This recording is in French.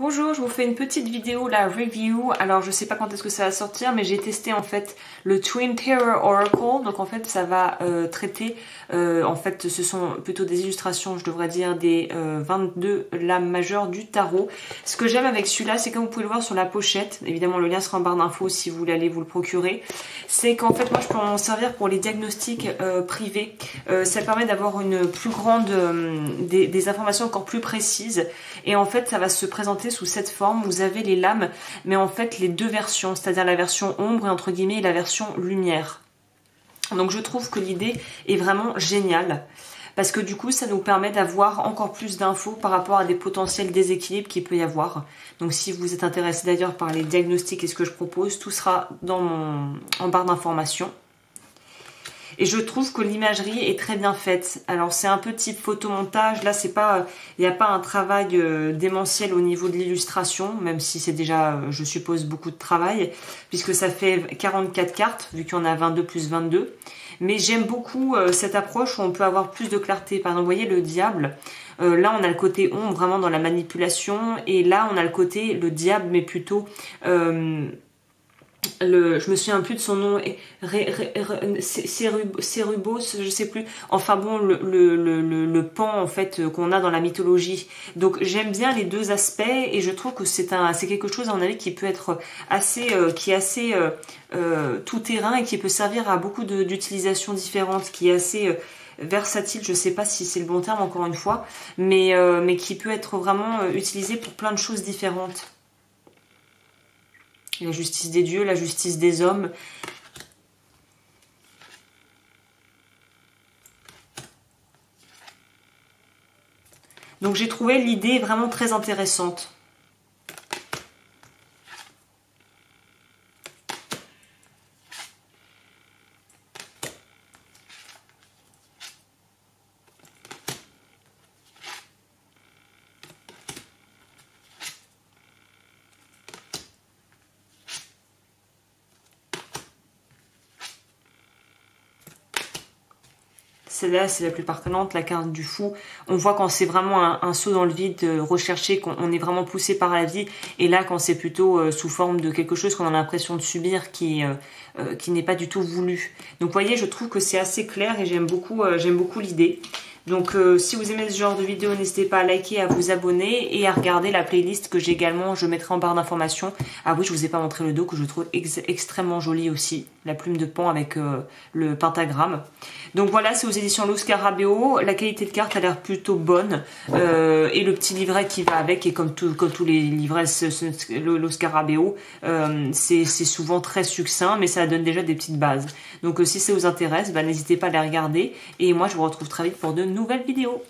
Bonjour, je vous fais une petite vidéo, la review. Alors je sais pas quand est-ce que ça va sortir, mais j'ai testé en fait le Twin Terror Oracle. Donc en fait ça va euh, traiter, euh, en fait ce sont plutôt des illustrations, je devrais dire, des 22 euh, lames majeures du tarot. Ce que j'aime avec celui-là, c'est comme vous pouvez le voir sur la pochette, évidemment le lien sera en barre d'infos si vous voulez vous le procurer, c'est qu'en fait moi je peux m'en servir pour les diagnostics privés. ça permet d'avoir une plus grande, des informations encore plus précises. Et en fait ça va se présenter sous cette forme. Vous avez les lames, mais en fait les deux versions, c'est-à-dire la version ombre et entre guillemets la version lumière. Donc je trouve que l'idée est vraiment géniale parce que du coup ça nous permet d'avoir encore plus d'infos par rapport à des potentiels déséquilibres qu'il peut y avoir. Donc si vous êtes intéressé d'ailleurs par les diagnostics et ce que je propose, tout sera en barre d'informations. Et je trouve que l'imagerie est très bien faite. Alors c'est un peu type photomontage. Là, c'est pas, il n'y a pas un travail euh, démentiel au niveau de l'illustration, même si c'est déjà, euh, je suppose, beaucoup de travail, puisque ça fait 44 cartes, vu qu'il y en a 22 plus 22. Mais j'aime beaucoup euh, cette approche où on peut avoir plus de clarté. Par exemple, vous voyez le diable. là, on a le côté ombre vraiment dans la manipulation, et là, on a le côté le diable, mais plutôt je me souviens plus de son nom, Cérubos, je sais plus. Enfin bon, le, pan en fait qu'on a dans la mythologie. Donc j'aime bien les deux aspects et je trouve que c'est quelque chose à mon avis qui peut être assez, euh, qui est assez euh, euh, tout terrain et qui peut servir à beaucoup d'utilisations différentes, qui est assez versatile, je sais pas si c'est le bon terme encore une fois, mais qui peut être vraiment utilisé pour plein de choses différentes la justice des dieux, la justice des hommes. Donc j'ai trouvé l'idée vraiment très intéressante. Celle-là, c'est la plus parlante, la carte du fou. On voit quand c'est vraiment un, saut dans le vide euh, recherché, qu'on est vraiment poussé par la vie. Et là, quand c'est plutôt euh, sous forme de quelque chose qu'on a l'impression de subir, qui, euh, qui n'est pas du tout voulu. Donc, vous voyez, je trouve que c'est assez clair et j'aime beaucoup, j'aime beaucoup l'idée. Donc euh, si vous aimez ce genre de vidéo, n'hésitez pas à liker, à vous abonner et à regarder la playlist que j'ai également, je mettrai en barre d'informations. Ah oui, je vous ai pas montré le dos que je trouve extrêmement joli aussi, la plume de pan avec euh, le pentagramme. Donc voilà, c'est aux éditions Lo Scarabeo. La qualité de carte a l'air plutôt bonne euh, et le petit livret qui va avec et comme, tous les livrets Lo Scarabeo, c'est souvent très succinct mais ça donne déjà des petites bases. Donc si ça vous intéresse, bah, n'hésitez pas à les regarder et moi je vous retrouve très vite pour de nouvelles vidéos.